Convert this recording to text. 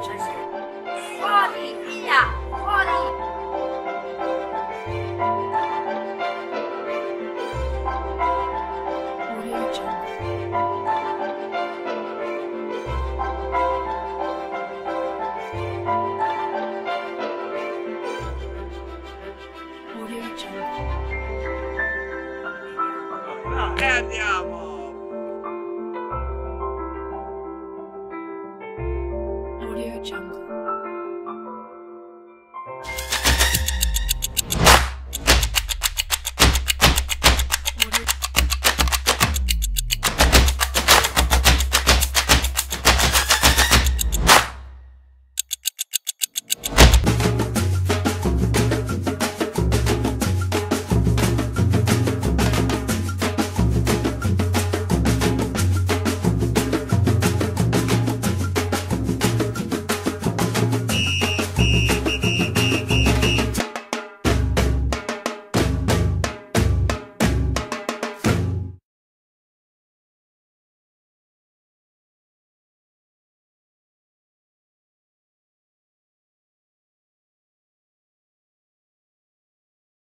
17. Fuori, via, fuori! E andiamo! Audio Jungle.